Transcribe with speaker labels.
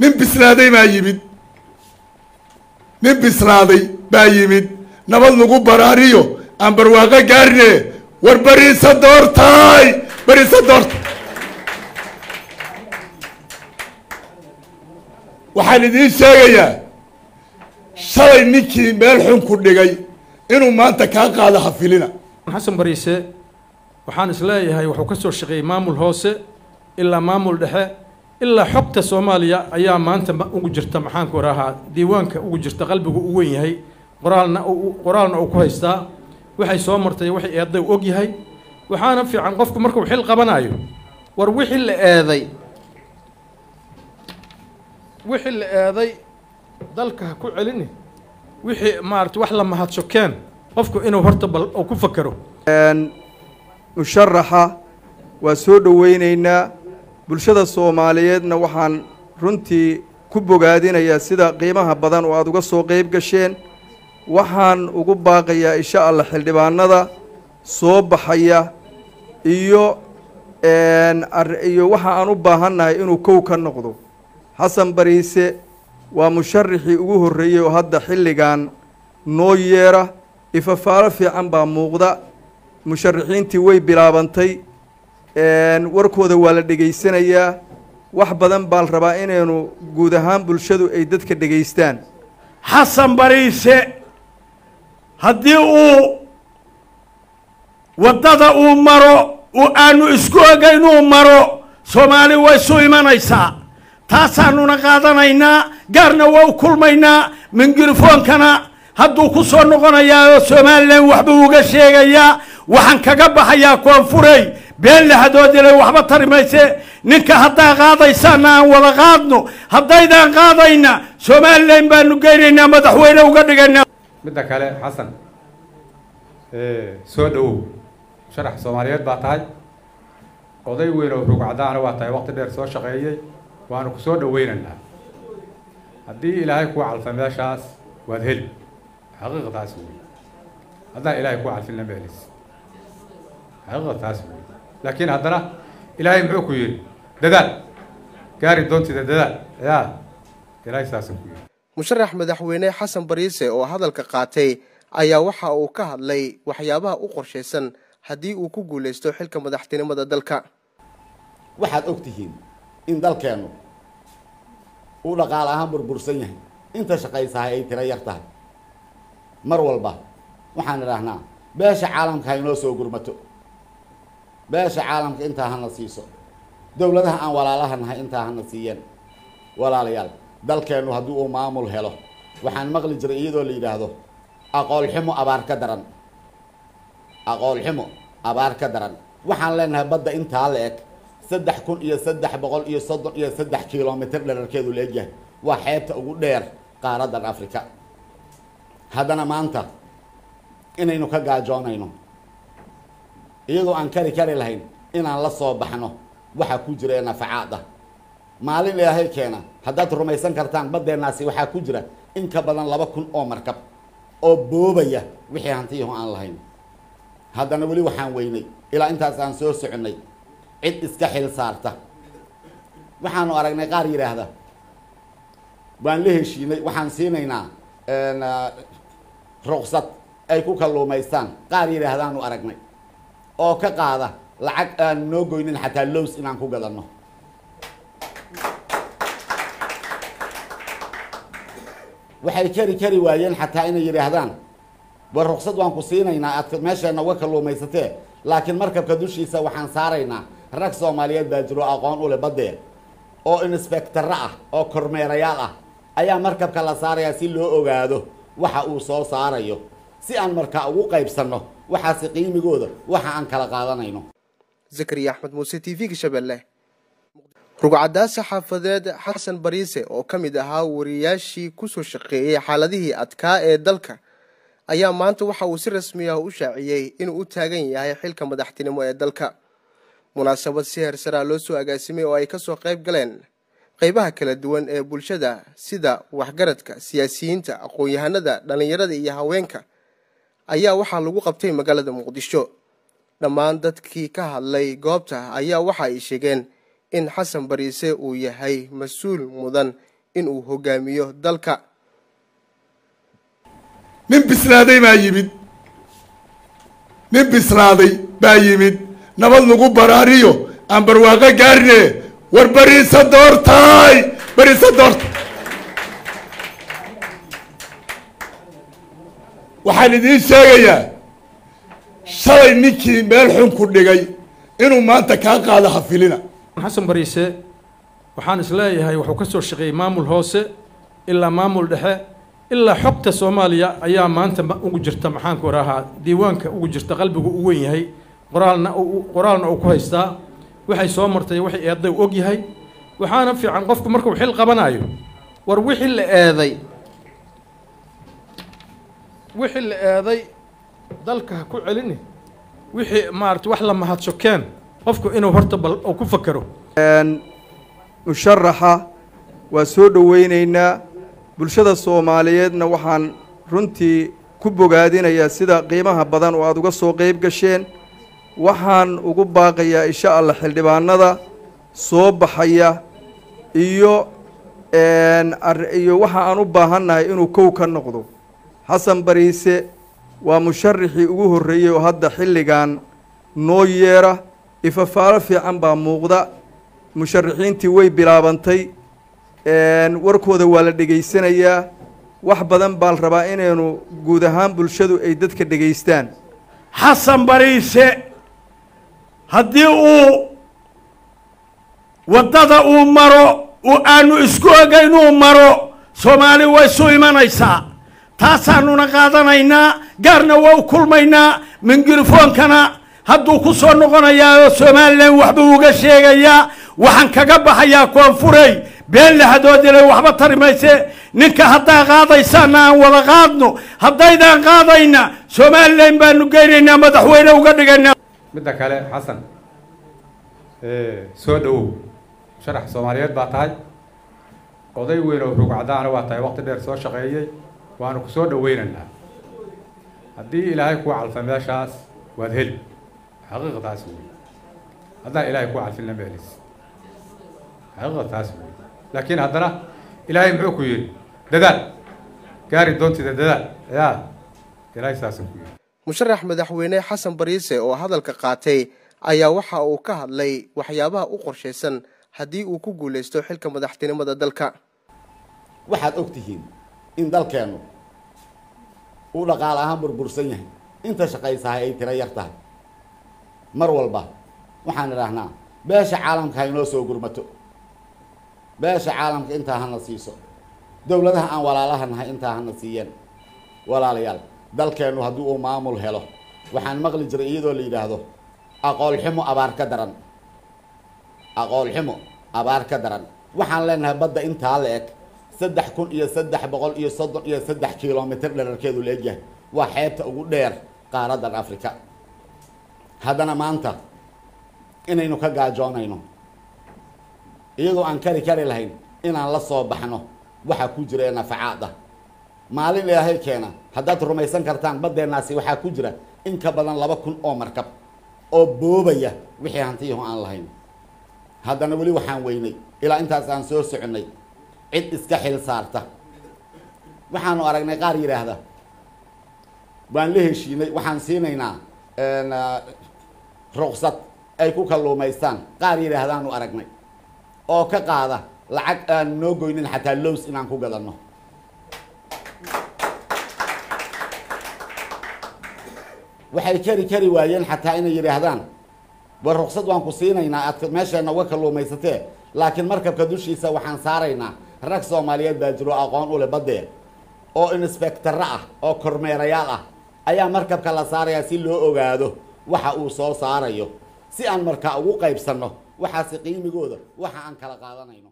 Speaker 1: nin bislaaday baa yimid. nin bislaaday baa yimid. nabad lagu baraariyo. aan barwaaqo gaarine war beriisa doortaay. beriisa doorta waxaan idiin sheegayaa shalay ninkii meel xun ku dhigay inuu maanta kaa qaado hafilina.
Speaker 2: Xasan bariise waxaan is leeyahay wuxuu ka soo shaqeeyey maamul hoose ilaa maamul dhexe ilaa xogta soomaaliya ayaa maanta ugu jirta maxaanku rahaa diiwaanka ugu jirta qalbigu u weyn yahay qoraalna qoraalna uu ku haystaa waxay soo martay waxay eeday u og yahay waxaana fiican qofku markuu xil qabanayo war wixii la eeday wixii la eeday dalka ha ku celini wixii maarata wax la mahadso keen qofku inuu horta bal ku fakero
Speaker 3: musharaxa waa soo dhoweyneynaa bulshada soomaaliyeedna waxaan runtii ku bogaadinayaa sida qiimaha badan oo aada uga soo qeyb gasheen. Waxaan ugu baaqayaa insha allah xildhibaanada soo baxaya iyo iyo waxa aan u baahannahay inuu kow ka noqdo. Xasan bariise waa musharaxii ugu horreeyey oo hadda xilligan noo yeera. Ifafaalo fiican baa muuqda. Musharaxiintii way bilaabantay warkooda waa la dhegaysanayaa wax badan baa la rabaa inaynu guud ahaan bulshadu ay dadka dhegaystaan
Speaker 4: xasan bariise haddii uu waddada uu maro aanu isku oga inuu maro soomaali way isu imanaysaa taasaanuna qaadanaynaa gaarna waa u kulmaynaa mingirifoonkana hadduu ku soo noqonayaa oo somalilan waxbuu uga sheegayaa waxaan kaga baxayaa koonfurey been lahadoodile waxba tari mayse ninka haddaa qaadaysaana aan wada qaadno haddaydaan qaadayna somalilan baanu geynaynaa madaxweyne uga dhigaynaa.
Speaker 5: Midda kale xasan. Soo dhowow sharax soomaaliyeed baa tahay. Oday weyn oo rugcadaana waa tahay waqti dheer soo shaqeeyey waanu ku soo dhoweynaynaa. Haddii ilaahay kuu calfa meeshaas waad heli. Xaqiiqa taas wey haddaan ilaahay kuu calfin lama helis xaqiiqa taas wey laakiin haddana ilaahay muxuu ku yidhi dadaal gaari doontida dadaal yaa ilaahay saasuu ku yidhi
Speaker 6: musharax madaxweyne xasan bariise oo hadalka qaatay ayaa waxa uu ka hadlay waxyaabaha u qorshaysan haddii uu ku guulaysto xilka madaxtinimada dalka
Speaker 7: waxaad og tihiin in dalkeennu uu dhaqaale ahaan burbursan yahay inta shaqaysahay ay tiro yar tahay mar walba waxaan idhaahnaa beesha caalamka ha inoo soo gurmato beesha caalamka intaa hana siiso. Dowladaha aan walaalaha nahay intaa hana siiyeen. Walaalayaal dalkeennu haddii uu maamul helo waxaan maqli jiray iyadoo la yidhaahdo aqoolxumo abaar ka daran. Aqoolxumo abaar ka daran. Waxaan leenahay badda intaa la eg saddex kun iyo saddex boqol iyo soddon iyo saddex kilomitr dherarkeedu la egyahay waa xeebta ugu dheer qaaradan africa haddana maanta inaynu ka gaajoonayno iyadoo aan kari kari lahayn inaan la soo baxno waxaa ku jira ee nafacaad ah maalin ilaahay keena haddaad rumaysan kartaan baddeennaasi waxaa ku jira in ka badan laba kun oo markab oo boobaya wixii hantiyahu aan lahayn. Haddana weli waxaan weynay ilaa intaas aan soo soconnay cid iska xil saarta. Waxaanu aragnay qaar yidhaahda waan la heshiinay waxaan siinaynaa ruqsad ay ku kalluumaystaan. Qaar yidhaahdaanu aragnay oo ka qaada lacag aan noo goynin xataa lows inaan ku gadanno. Waxay kari kari waayeen xataa inay yidhaahdaan war ruqsad waan ku siinaynaa aad meesheena uga kalluumaysatee laakiin markabka dushiisa waxaan saaraynaa. Rag soomaaliyeed baa jiro aqoon u leh baddee oo inspektaro ah oo kormeerayaal ah ayaa markabka la saarayaa si loo ogaado waxa uu soo saarayo. Si aan markaa ugu qaybsanno waxaase qiimigooda waxa aan kala qaadanayno.
Speaker 6: Zakariya axmed muuse t v-ga shabeelle rugcadaas saxaafadeed xasan bariise oo ka mid ahaa wariyaashii ku soo shaqeeyey xaaladihii adkaa ee dalka ayaa maanta waxa uu si rasmi ah u shaaciyey inuu u taagan yahay xilka madaxtinimo ee dalka. Munaasabad si heersaraa loo soo agaasimay oo ay ka soo qayb galeen qeybaha kala duwan ee bulshada sida waxgaradka siyaasiyiinta aqoon-yahanada dhallinyarada iyo haweenka ayaa waxaa lagu qabtay magaalada muqdisho. Dhammaan dadkii ka hadlay goobta ayaa waxa ay sheegeen in xasan bariise uu yahay mas'uul mudan in uu hogaamiyo dalka.
Speaker 1: Nin bislaaday baa yimid. Nin bislaaday baa yimid. Nabad lagu baraariyo. Aan barwaaqo gaarine war bariisa doortaay. Bariisa doorta waxaan idiin sheegayaa shalay ninkii meel xun ku dhigay inuu maanta kaa qaado hafilina
Speaker 2: xasan bariise waxaan is leeyahay wuxuu ka soo shaqeeyey maamul hoose ilaa maamul dhexe ilaa xogta soomaaliya ayaa maanta ma- ugu jirta maxaanku rahaa diiwaanka ugu jirta qalbigu u weyn yahay qoraalna qoraalna uu ku haystaa waxay soo martay waxay eeday u og yahay waxaana fiican qofku markuu xil qabanayo war wixii la eeday wixii la eeday dalka ha ku celini wixii maarata wax la mahadso keen qofku inuu horta bal uu ku fakero
Speaker 3: musharaxa waa soo dhoweyneynaa. Bulshada soomaaliyeedna waxaan runtii ku bogaadinayaa sida qiimaha badan oo aada uga soo qeyb gasheen. Waxaan ugu baaqayaa insha allah xildhibaanada soo baxaya iyo iyo waxa aan u baahannahay inuu kow ka noqdo xasan bariise waa musharaxii ugu horreeyey oo hadda xilligan noo yeera ifafaalo fiican baa muuqda. Musharaxiintii way bilaabantay warkooda waa la dhegaysanayaa wax badan baa la rabaa inaynu guud ahaan bulshadu ay dadka dhegaystaan
Speaker 4: xasan bariise haddii uu waddada uu maro aanu isku ogayn uu maro soomaali way isu imanaysaa taasaanuna qaadanaynaa gaarna waa u kulmaynaa mingirifoonkana hadduu ku soo noqonayaa oo somalilan waxbuu uga sheegayaa waxaan kaga baxayaa koonfurey been lahadoodile waxba tari mayse ninka haddaa qaadaysaana aan wada qaadno haddaydaan qaadayna somalilan baanu geynaynaa madaxweyne uga dhigaynaa.
Speaker 5: Midda kale xasan soo dhowow sharax soomaaliyeed baa tahay. Oday weyn oo rugcadaana waa tahay waqti dheer soo shaqeeyey waanu ku soo dhoweynaynaa. Haddii ilaahay kuu calfa meeshaas waad heli. Xaqiiqa taas wey haddaan ilaahay kuu calfin lama helis. Xaqiiqa taas wey laakiin haddana ilaahay muxuu ku yidhi dadaal gaari doontida dadaal. Yaa ilaahay saasuu ku yidhi.
Speaker 6: Musharax madaxweyne xasan bariise oo hadalka qaatay ayaa waxa uu ka hadlay waxyaabaha u qorshaysan haddii uu ku guulaysto xilka madaxtinimada dalka.
Speaker 7: Waxaad og tihiin in dalkeennu uu dhaqaale ahaan burbursan yahay. Inta shaqaysahay ay tiro yar tahay. Mar walba waxaan idhaahnaa beesha caalamka ha inoo soo gurmato. Beesha caalamka intaa hana siiso. Dowladaha aan walaalaha nahay intaa hana siiyeen. Walaalayaal dalkeennu haddii uu maamul helo waxaan maqli jiray iyadoo la yidhaahdo aqoolxumo abaar ka daran. Aqoolxumo abaar ka daran. Waxaan leenahay badda intaa la eg saddex kun iyo saddex boqol iyo soddon iyo saddex kilomitr dherarkeedu la egyahay. Waa xeebta ugu dheer qaaradan africa haddana maanta inaynu ka gaajoonayno iyadoo aan kari kari lahayn inaan la soo baxno waxaa ku jira ee nafacaad ah maalin ilaahay keena haddaad rumaysan kartaan baddeennaasi waxaa ku jira in ka badan laba kun oo markab oo boobaya wixii hantiyahu aan lahayn. Haddana weli waxaan weynay ilaa intaas aan soo soconnay cid iska xil saarta. Waxaanu aragnay qaar yidhaahda waan la heshiinay waxaan siinaynaa ruqsad ay ku kalluumaystaan qaar yidhaahdaanu aragnay oo ka qaada lacag aan noo goynin xataa lows inaan ku gadanno. Waxay kari kari waayeen xataa inay yidhaahdaan war ruqsad waan ku siinaynaa aad meesheena uga kalluumaysatee laakiin markabka dushiisa waxaan saaraynaa rag soomaaliyeed baa jiro aqoon u leh baddee oo inspektaro ah oo kormeerayaal ah ayaa markabka la saarayaa si loo ogaado waxa uu soo saarayo. Si aan markaa ugu qaybsanno waxaase qiimigooda waxa aan kala qaadanayno